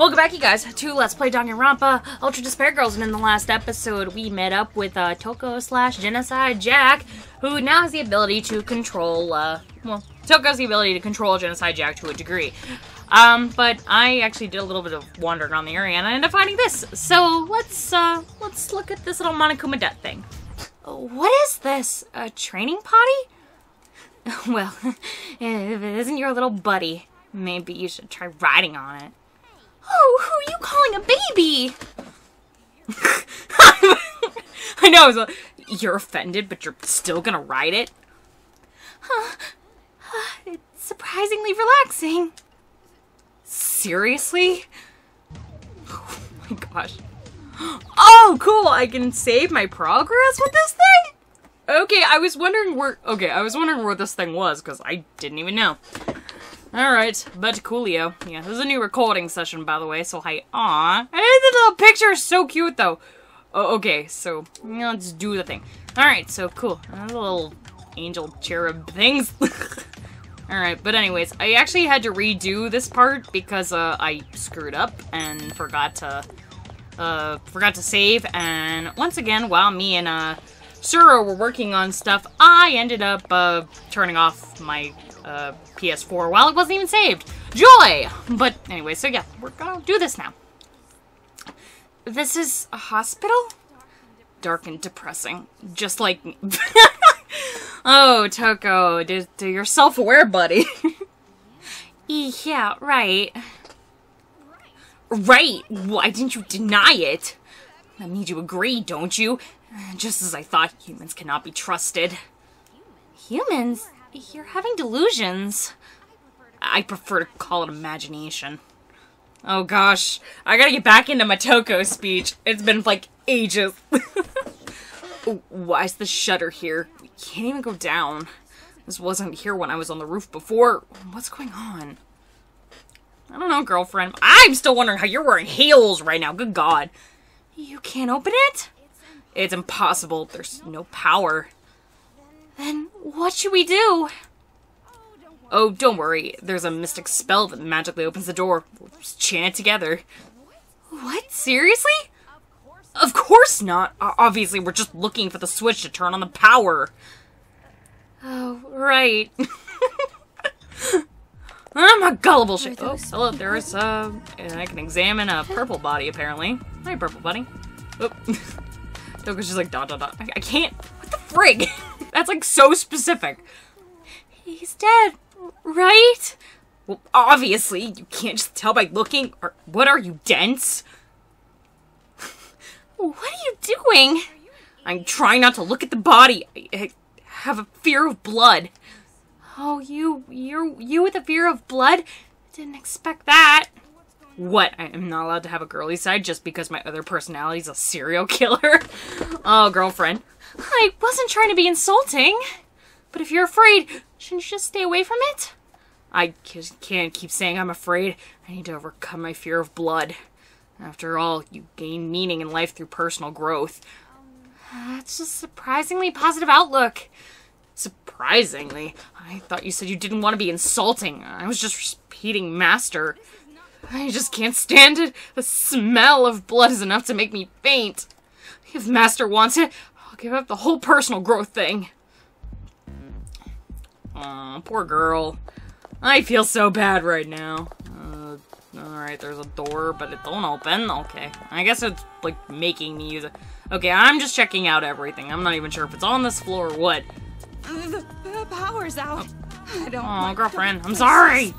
Welcome back, you guys, to Let's Play Danganronpa Ultra Despair Girls. And in the last episode, we met up with uh, Toko slash Genocide Jack, who now has the ability to control, uh, well, Toko has the ability to control Genocide Jack to a degree. Um, but I actually did a little bit of wandering around the area, and I ended up finding this. So let's, uh, let's look at this little Monokuma debt thing. What is this? A training potty? well, if it isn't your little buddy, maybe you should try riding on it. Oh, who are you calling a baby? I know, so you're offended, but you're still gonna ride it? Huh. It's surprisingly relaxing. Seriously? Oh my gosh. Oh, cool! I can save my progress with this thing? Okay, I was wondering where- okay, I was wondering where this thing was, because I didn't even know. Alright, but coolio. Yeah, this is a new recording session, by the way, so hi- aw. Hey, the little picture is so cute, though. Oh, okay, so, let's do the thing. Alright, so cool. Uh, little angel cherub things. Alright, but anyways, I actually had to redo this part because, uh, I screwed up and forgot to, uh, forgot to save, and once again, while me and, uh, Suro were working on stuff, I ended up, uh, turning off my uh, PS4 while it wasn't even saved. Joy! But anyway, so yeah, we're gonna do this now. This is a hospital? Dark and depressing. Just like oh, Toko, do, do you're self-aware, buddy. yeah, right. Right! Why didn't you deny it? That means you agree, don't you? Just as I thought, humans cannot be trusted. Humans? You're having delusions. I prefer to call it imagination. Oh gosh, I gotta get back into my Toko speech. It's been like ages. Why is the shutter here? We can't even go down. This wasn't here when I was on the roof before. What's going on? I don't know, girlfriend. I'm still wondering how you're wearing heels right now. Good God. You can't open it? It's impossible. There's no power. Then what should we do? Oh, don't worry. There's a mystic spell that magically opens the door. We'll just chant it together. What? Seriously? Of course not. Obviously, we're just looking for the switch to turn on the power. Oh, right. I'm a gullible shit. Oh, hello, there's, uh, I can examine a purple body, apparently. Hi, purple buddy. Oh. Toko's just like, dot, dot, dot. I, I can't. What the frig? That's like so specific. He's dead, right? Well, obviously, you can't just tell by looking. Or, what are you, dense? what are you doing? I'm trying not to look at the body. I, have a fear of blood. Oh, you, you're, you with a fear of blood? Didn't expect that. What? I am not allowed to have a girly side just because my other personality is a serial killer? oh, girlfriend. I wasn't trying to be insulting. But if you're afraid, shouldn't you just stay away from it? I can't keep saying I'm afraid. I need to overcome my fear of blood. After all, you gain meaning in life through personal growth. Um, that's a surprisingly positive outlook. Surprisingly? I thought you said you didn't want to be insulting. I was just repeating Master. I just can't stand it. The smell of blood is enough to make me faint. If Master wants it, I'll give up the whole personal growth thing. Aw, poor girl. I feel so bad right now. Uh, alright, there's a door, but it don't open. Okay. I guess it's, like, making me use it. Okay, I'm just checking out everything. I'm not even sure if it's on this floor or what. The, the power's out. I don't. Aw, like girlfriend, I'm sorry!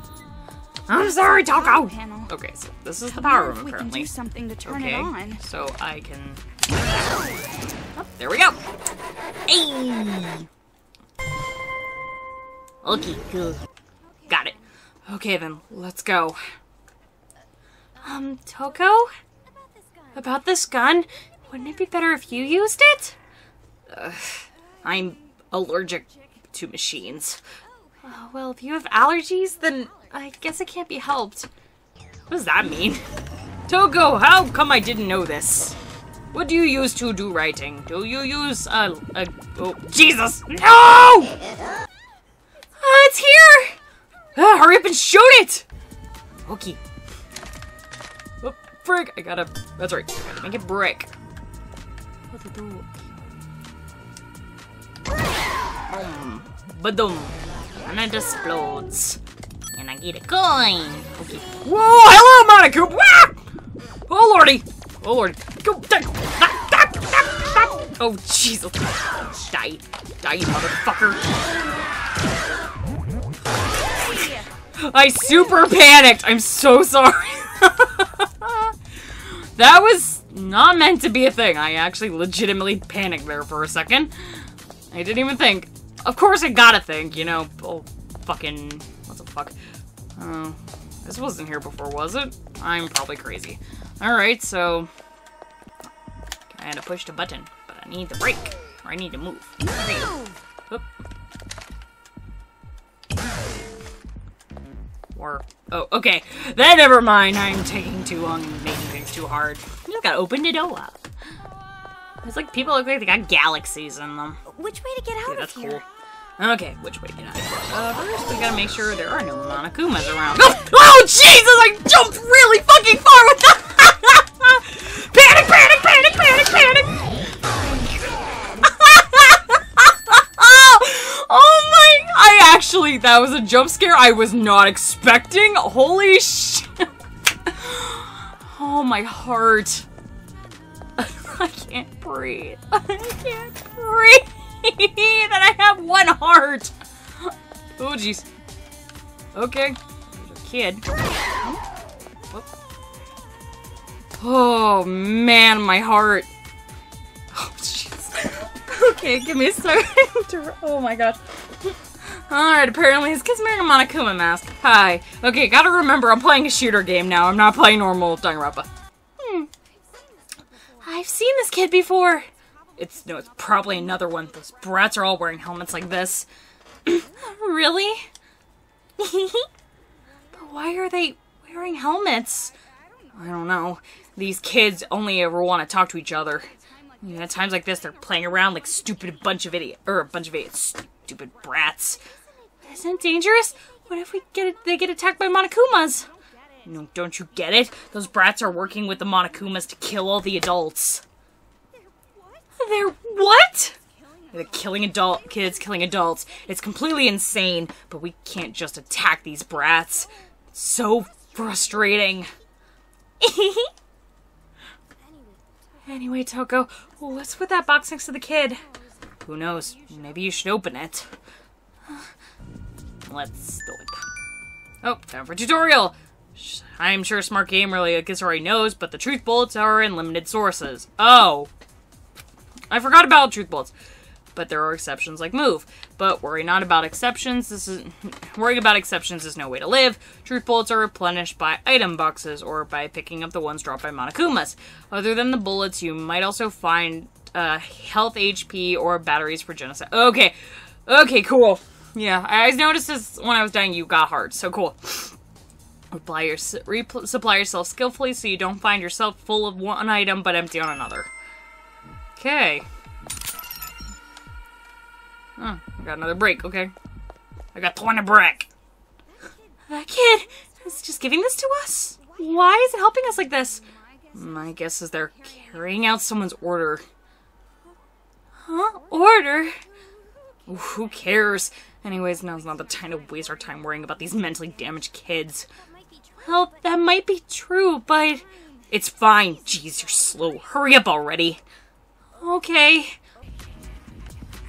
I'm sorry, Toko! Panel. Okay, so this is the power Wonder if room, we can apparently. do something to turn okay, it on. so I can... Oh, there we go! Hey! Okay, cool. Got it. Okay then, let's go. Um, Toko? About this gun? Wouldn't it be better if you used it? Ugh, I'm allergic to machines. Uh, well, if you have allergies, then I guess it can't be helped. What does that mean? Toko, how come I didn't know this? What do you use to do writing? Do you use a, a oh Jesus? No! Ah, it's here! Ah, hurry up and shoot it! Okay. frick! I gotta. That's right. I gotta make it break. Boom. Badum. And it explodes. And I get a coin. Okay. Whoa! Hello, Monaco! Ah! Oh lordy! Oh lordy! Go! Ah. Oh Jesus! Die! Die, motherfucker! I super panicked. I'm so sorry. that was not meant to be a thing. I actually legitimately panicked there for a second. I didn't even think. Of course I gotta think, you know. Oh, fucking... What the fuck? Oh, this wasn't here before, was it? I'm probably crazy. Alright, so... I had to push the button, but I need the brake. Or I need to move. Oop. Or, oh, okay. Then never mind. I'm taking too long and making things too hard. You just gotta open the door up. It's like people look like they got galaxies in them. Which way to get out Okay, of that's here? cool. Okay, which way can I here? Uh, first, we gotta make sure there are no Monokumas around. Oh, oh Jesus! I jumped really fucking far with that! panic, panic, panic, panic, panic! oh my! I actually, that was a jump scare I was not expecting. Holy shit! Oh, my heart. I can't breathe. I can't breathe. that I have one heart. Oh, jeez. Okay. There's a kid. Oh, man, my heart. Oh, jeez. Okay, give me a second. Oh, my gosh. Alright, apparently his kid's wearing a Monokuma mask. Hi. Okay, gotta remember, I'm playing a shooter game now. I'm not playing normal Danganronpa. Hmm. I've seen this kid before. It's no, it's probably another one. Those brats are all wearing helmets like this. really? but why are they wearing helmets? I don't know. These kids only ever want to talk to each other. You know, at times like this, they're playing around like stupid bunch of idiot or a bunch of idiots, stupid brats. Isn't it dangerous? What if we get they get attacked by Monokumas? No, don't you get it? Those brats are working with the Monokumas to kill all the adults. They're what? They're killing adult kids, killing adults. It's completely insane, but we can't just attack these brats. so frustrating. anyway, Toko, what's with that box next to the kid? Who knows? Maybe you should open it. Let's do it. Oh, time for tutorial! I'm sure Smart Game really I guess already knows, but the truth bullets are in limited sources. Oh! I forgot about truth bullets. But there are exceptions like move. But worry not about exceptions. This is worrying about exceptions is no way to live. Truth bullets are replenished by item boxes or by picking up the ones dropped by Monokumas. Other than the bullets, you might also find uh, health HP or batteries for genocide. Okay, okay, cool. Yeah, I noticed this when I was dying. You got hearts, so cool. Your, supply yourself skillfully so you don't find yourself full of one item but empty on another. Okay. Oh, I got another break, okay. I got 20 break. That kid is just giving this to us? Why is it helping us like this? Hmm, My guess is they're carrying out someone's order. Huh? Order? Who cares? Anyways, now's not the time to waste our time worrying about these mentally damaged kids. Well, that might be true, but it's fine. Jeez, you're slow. Hurry up already. Okay.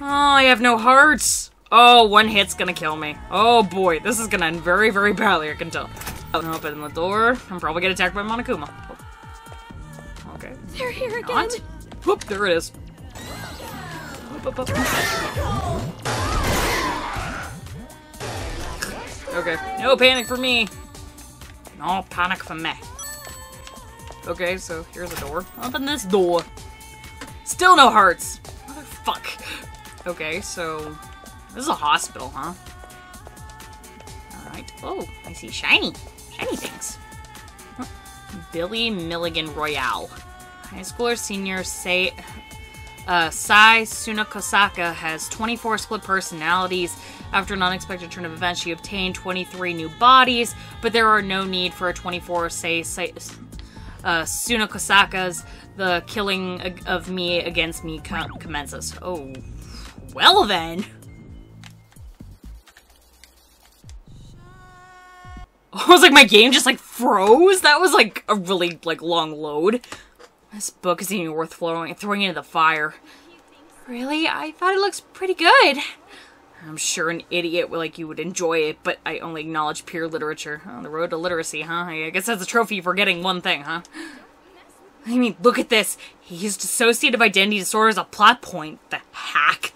Oh, I have no hearts. Oh, one hit's gonna kill me. Oh boy, this is gonna end very, very badly, I can tell. I'm Open the door. I'm probably get attacked by Monokuma. Okay. They're here again. Not. Whoop, there it is. Whoop, whoop, whoop. Okay, no panic for me. No panic for me. Okay, so here's a door. Open this door. Still no hearts. Motherfuck. Okay, so this is a hospital, huh? Alright. Oh, I see shiny. Shiny things. Billy Milligan Royale. High schooler senior say uh, Sai Sunakosaka has 24 split personalities. After an unexpected turn of events, she obtained 23 new bodies, but there are no need for a 24 say, say uh, Sunakosaka's the killing of me against me co- commences. Oh, well then. I was like, my game just like froze. That was like a really like long load. This book isn't even worth throwing throwing into the fire. Really? I thought it looks pretty good. I'm sure an idiot like you would enjoy it, but I only acknowledge pure literature. On the road to literacy, huh? I guess that's a trophy for getting one thing, huh? I mean, look at this. He used dissociative identity disorder as a plot point. The hack.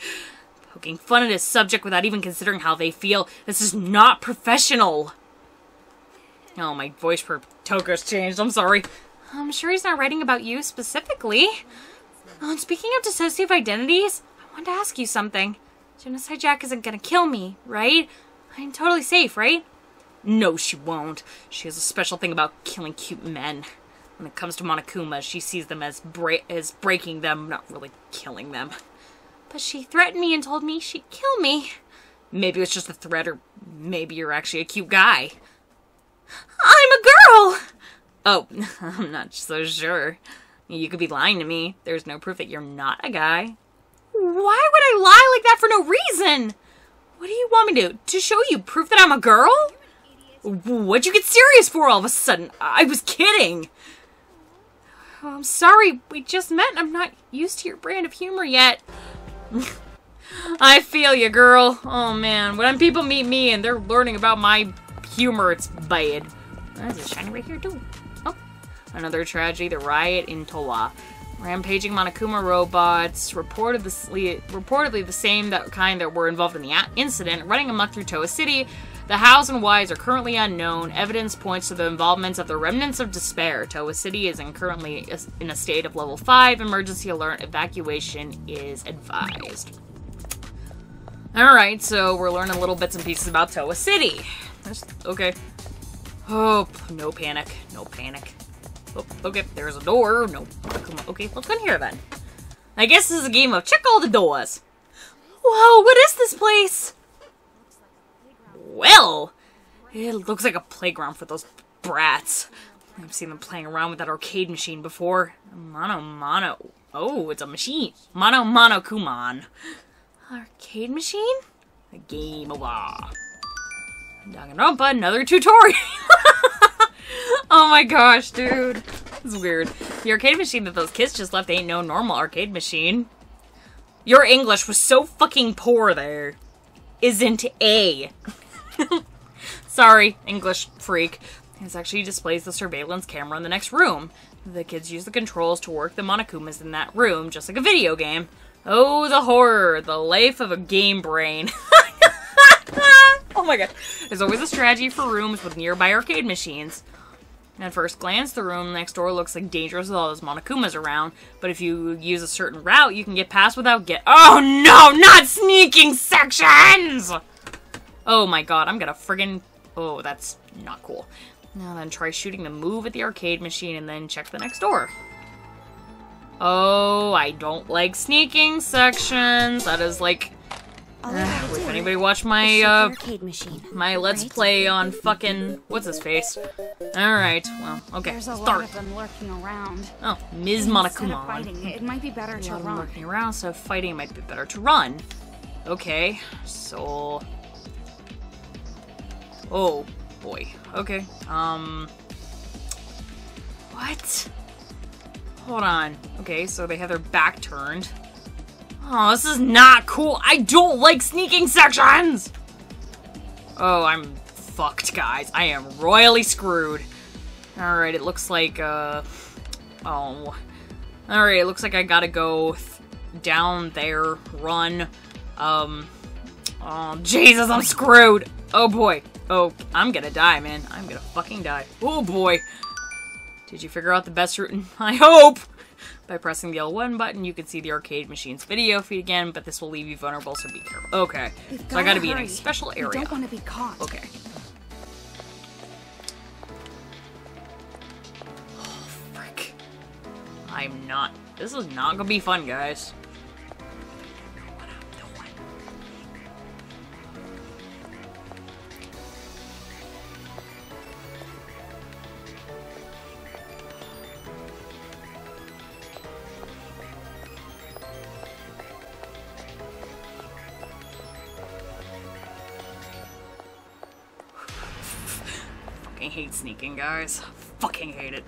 Poking fun at his subject without even considering how they feel. This is not professional. Oh, my voice for Toko's changed. I'm sorry. I'm sure he's not writing about you specifically. Oh, and speaking of dissociative identities, I wanted to ask you something. Genocide Jack isn't gonna kill me, right? I'm totally safe, right? No, she won't. She has a special thing about killing cute men. When it comes to Monokuma, she sees them as bra- as breaking them, not really killing them. But she threatened me and told me she'd kill me. Maybe it's just a threat, or maybe you're actually a cute guy. I'm a girl! Oh, I'm not so sure. You could be lying to me. There's no proof that you're not a guy. Why would I lie like that for no reason? What do you want me to to show you proof that I'm a girl? What'd you get serious for all of a sudden? I was kidding. Oh, I'm sorry, we just met and I'm not used to your brand of humor yet. I feel you, girl. Oh man, when people meet me and they're learning about my humor, it's bad. There's a shiny right here too. Oh, another tragedy, the riot in Towa. Rampaging Monokuma robots, reportedly, reportedly the same that kind that were involved in the incident, running amok through Towa City. The hows and whys are currently unknown. Evidence points to the involvement of the remnants of despair. Towa City is in currently in a state of level 5. Emergency alert evacuation is advised. Alright, so we're learning little bits and pieces about Towa City. Okay. Oh, no panic. No panic. Oh, okay, there's a door. No. Okay, let's go in here then. I guess this is a game of check all the doors. Whoa, what is this place? Well, it looks like a playground for those brats. I've seen them playing around with that arcade machine before. Mono Mono. Oh, it's a machine. Mono Mono Kuman. Arcade machine? A game of ah. Danganronpa, another tutorial. oh my gosh, dude. Is weird. The arcade machine that those kids just left ain't no normal arcade machine. Your English was so fucking poor there. Isn't A. Sorry, English freak. This actually displays the surveillance camera in the next room. The kids use the controls to work the Monokumas in that room, just like a video game. Oh, the horror, the life of a game brain. oh my god. There's always a strategy for rooms with nearby arcade machines. At first glance, the room next door looks like dangerous with all those Monokumas around, but if you use a certain route, you can get past without get- Oh no, not sneaking sections! Oh my god, I'm gonna friggin- Oh, that's not cool. Now then, try shooting the move at the arcade machine and then check the next door. Oh, I don't like sneaking sections. That is like All if anybody watch my is shoot the uh machine. my let's play on fucking what's his face? All right, well, okay, There's a lot of them lurking around. Oh, Ms. Monokuma. fighting, it might be better to lot of them run. lurking around, so fighting might be better to run. Okay, so. Oh boy. Okay. Um. What? Hold on. Okay, so they have their back turned. Oh, this is not cool. I don't like sneaking sections. Oh, I'm fucked, guys. I am royally screwed. All right, it looks like uh. Oh. All right, it looks like I gotta go th- down there, run. Um. Oh, Jesus, I'm screwed. Oh boy. Oh, I'm gonna die, man. I'm gonna fucking die. Oh boy. Did you figure out the best route? I hope! By pressing the L1 button, you can see the arcade machine's video feed again, but this will leave you vulnerable, so be careful. Okay. We've So I gotta be in a special area. don't want to be caught. Okay. Oh, frick. I'm not. This is not gonna be fun, guys. Hate sneaking, guys. Fucking hate it.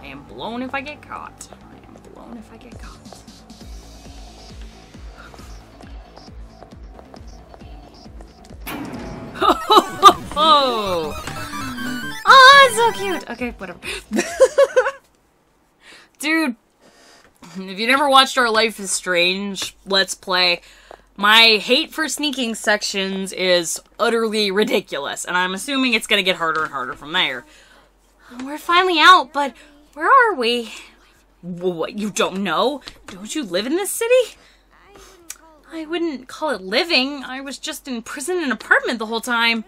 I am blown if I get caught. I am blown if I get caught. oh, oh, it's so cute. Okay, whatever. Dude, if you never watched our Life is Strange Let's Play, my hate for sneaking sections is utterly ridiculous, and I'm assuming it's gonna get harder and harder from there. We're finally out, but where are we? What, you don't know? Don't you live in this city? I wouldn't call it living. I was just in prison in an apartment the whole time.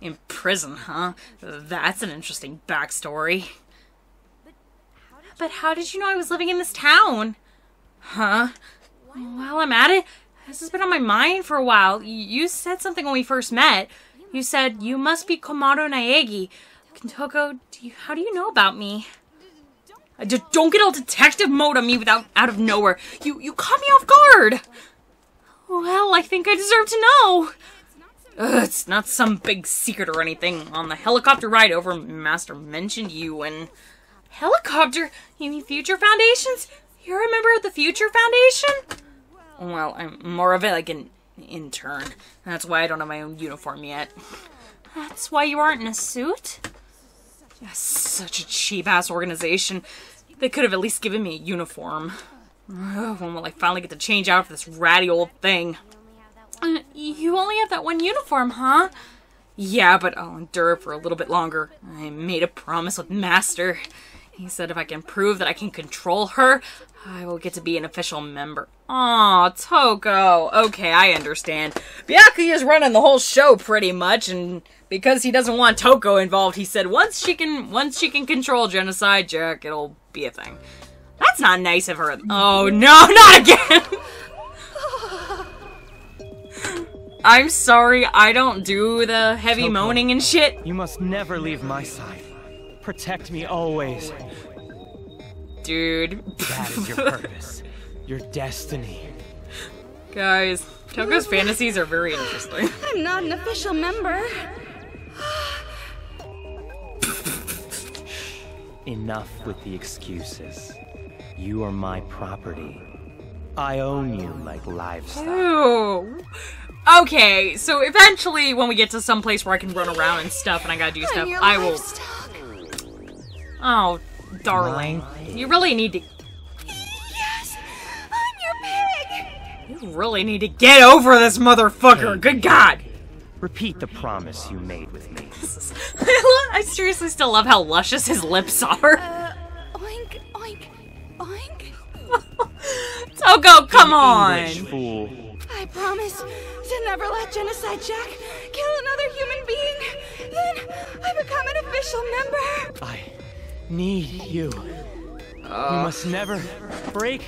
In prison, huh? That's an interesting backstory. But how did you know I was living in this town? Huh? While I'm at it, this has been on my mind for a while. You said something when we first met. You said, you must be Komaru Naegi. Kintoko, do you, how do you know about me? Uh, just don't get all detective mode on me without out of nowhere. You you caught me off guard. Well, I think I deserve to know. Ugh, it's not some big secret or anything. On the helicopter ride over, Master mentioned you and helicopter. You mean Future Foundations? You're a member of the Future Foundation? Well, I'm more of a, like an intern. That's why I don't have my own uniform yet. That's why you aren't in a suit? Yeah, such a cheap ass organization. They could have at least given me a uniform. when will I finally get to change out of this ratty old thing? Uh, you only have that one uniform, huh? Yeah, but I'll endure for a little bit longer. I made a promise with Master. He said if I can prove that I can control her, I will get to be an official member. Aw, Toko. Okay, I understand. Byakuya is running the whole show pretty much, and because he doesn't want Toko involved, he said once she can once she can control genocide, Jack, it'll be a thing. That's not nice of her. Oh no, not again! I'm sorry, I don't do the heavy Toko. moaning and shit. You must never leave my side. Protect me always. Dude. That is your purpose. your destiny. Guys, Toko's fantasies are very interesting. I'm not an official member. Enough with the excuses. You are my property. I own you like livestock. Ooh. Okay, so eventually when we get to some place where I can run around and stuff and I gotta do stuff, I'm your I will. Livestock. Oh, darling. You really need to. Yes, I'm your pig. You really need to get over this motherfucker. Good God. Repeat the promise you made with me. I, lo- I seriously still love how luscious his lips are. Uh, oink, oink, oink. Toko, come English on. fool. I promise to never let Genocide Jack kill another human being. Then I become an official member. I need you. you must never break.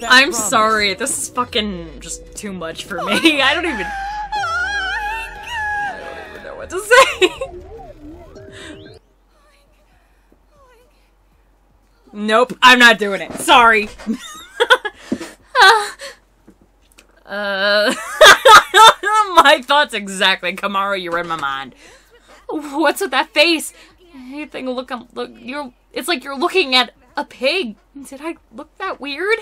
that I'm promise. sorry. This is fucking just too much for me. I don't even Oink. know what to say. Nope, I'm not doing it. Sorry. uh, my thoughts exactly. Komaru, you read my mind. What's with that face? Anything look look you're it's like you're looking at a pig. Did I look that weird?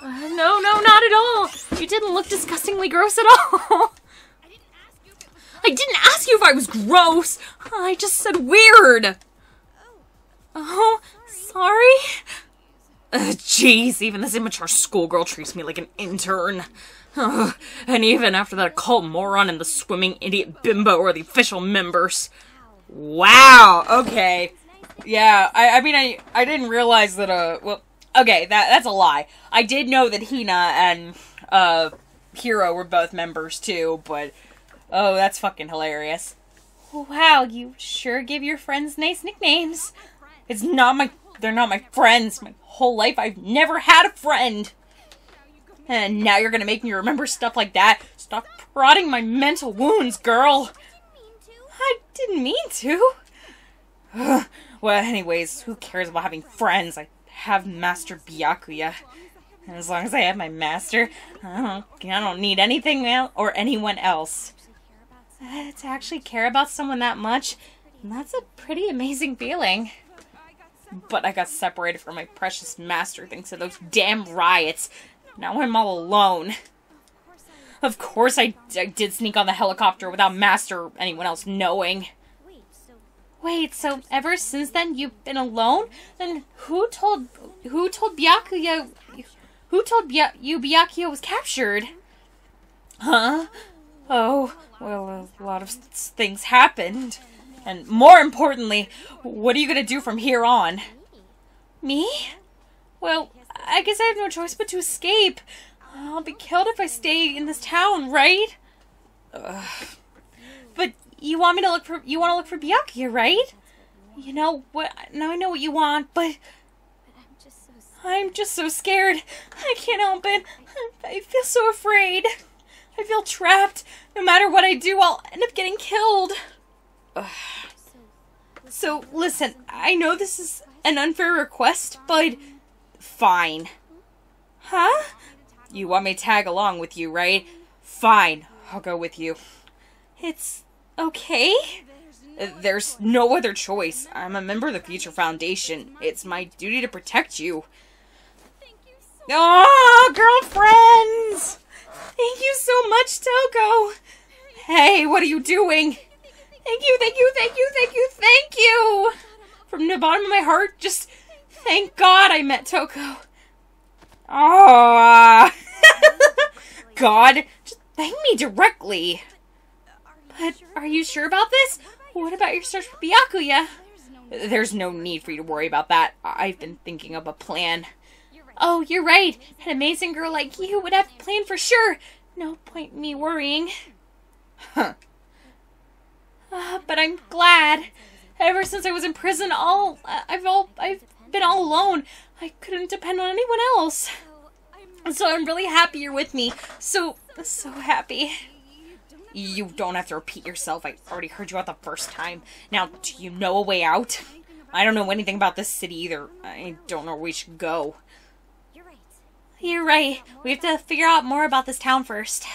Uh, no, no, not at all. You didn't look disgustingly gross at all. I didn't ask you if I was gross. I just said weird. Oh, sorry. Uh, Jeez, even this immature schoolgirl treats me like an intern. And even after that occult moron and the swimming idiot bimbo are the official members. Wow. Okay. Yeah. I, I mean, I I didn't realize that. Uh. Well. Okay. That that's a lie. I did know that Hina and uh Hiro were both members too, but oh, that's fucking hilarious. Wow, you sure give your friends nice nicknames. It's not my. They're not my friends. My whole life, I've never had a friend. And now you're gonna make me remember stuff like that. Stop prodding my mental wounds, girl. Didn't mean to. Well, anyways, who cares about having friends? I have Master Byakuya. And as long as I have my master, I don't, I don't need anything el- or anyone else. Uh, to actually care about someone that much, that's a pretty amazing feeling. But I got separated from my precious master thanks to those damn riots. Now I'm all alone. Of course I, I did sneak on the helicopter without master or anyone else knowing. Wait, so ever since then you've been alone? Then who told who told Byakuya who told you Byakuya was captured? Huh? Oh, well, a lot of things happened. And more importantly, what are you gonna do from here on? Me? Well, I guess I have no choice but to escape. I'll be killed if I stay in this town, right? Ugh. But you want me to look for you want to look for Byakuya, right? You know what? Now I know what you want, but I'm just so scared. I can't help it. I feel so afraid. I feel trapped. No matter what I do, I'll end up getting killed. Ugh. So, listen, I know this is an unfair request, but fine. Huh? You want me to tag along with you, right? Fine, I'll go with you. It's okay. There's no other choice. I'm a member of the Future Foundation. It's my duty to protect you. Oh, girlfriends! Thank you so much, Toko. Hey, what are you doing? Thank you, thank you, thank you, thank you, thank you. From the bottom of my heart, just thank God I met Toko. Oh, God, just thank me directly. But are you sure about this? What about your search for Byakuya? There's no need for you to worry about that. I've been thinking of a plan. Oh, you're right. An amazing girl like you would have a plan for sure. No point me worrying. Huh. Uh, but I'm glad. Ever since I was in prison, all I've all I've been all alone. I couldn't depend on anyone else. So I'm really happy you're with me. So so happy. You don't have to repeat yourself. I already heard you out the first time. Now, do you know a way out? I don't know anything about this city either. I don't know where we should go. You're right. You're right. We have to figure out more about this town first.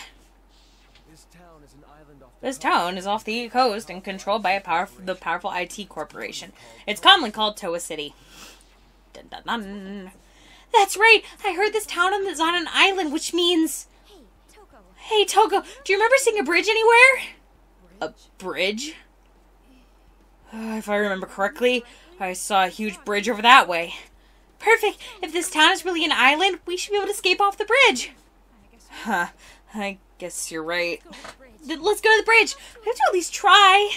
This town is off the coast and controlled by a powerful, the powerful IT corporation. It's commonly called Towa City. Dun, dun, dun. That's right. I heard this town is on an island, which means. Hey, Toko, do you remember seeing a bridge anywhere? A bridge? Uh, if I remember correctly, I saw a huge bridge over that way. Perfect. If this town is really an island, we should be able to escape off the bridge. Huh. I guess you're right. Then let's go to the bridge. We have to at least try.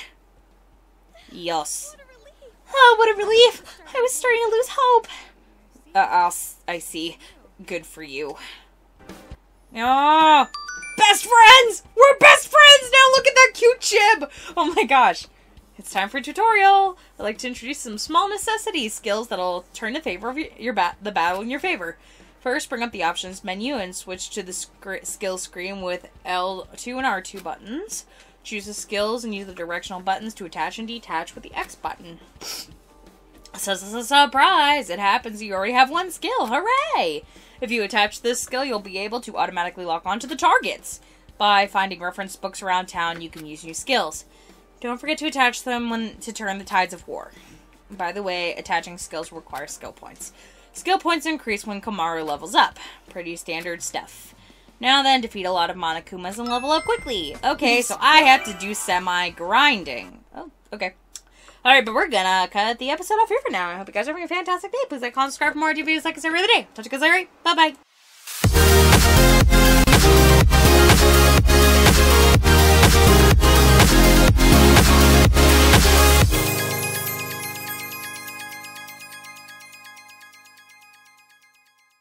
Yes. Oh, what a relief. I was starting to lose hope. Uh, I'll, s- I see. Good for you. Oh, best friends! We're best friends now! Look at that cute chib! Oh my gosh. It's time for a tutorial. I'd like to introduce some small necessity skills that'll turn the favor of your, bat the battle in your favor. First, bring up the options menu and switch to the scr- skill screen with L2 and R2 buttons. Choose the skills and use the directional buttons to attach and detach with the X button. Surprise! It happens you already have one skill. Hooray! If you attach this skill, you'll be able to automatically lock onto the targets. By finding reference books around town, you can use new skills. Don't forget to attach them when to turn the tides of war. By the way, attaching skills requires skill points. Skill points increase when Komaru levels up. Pretty standard stuff. Now then, defeat a lot of Monokumas and level up quickly. Okay, so I have to do semi-grinding. Oh, okay. Alright, but we're gonna cut the episode off here for now. I hope you guys are having a fantastic day. Please like, comment, subscribe for more videos like say every other day. Talk to you guys later. Bye-bye.